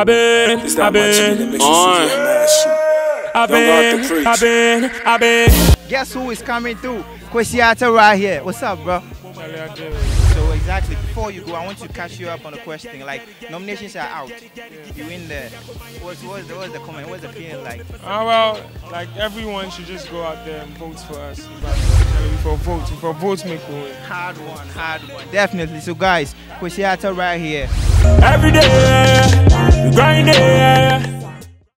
I've been, I've that much in the been. On. I've Don't go out to been. I've been, I've been. Guess who is coming through? Kwesi Arthur right here. What's up, bro? So exactly, before you go, I want to catch you up on the question. Like nominations are out. You in there. What's what's the, what's the comment? What's the feeling like? Ah well, like everyone should just go out there and vote for us. For votes, for votes make a win. Hard one, hard one. Definitely. So guys, Kwesi Arthur right here. Every day, it.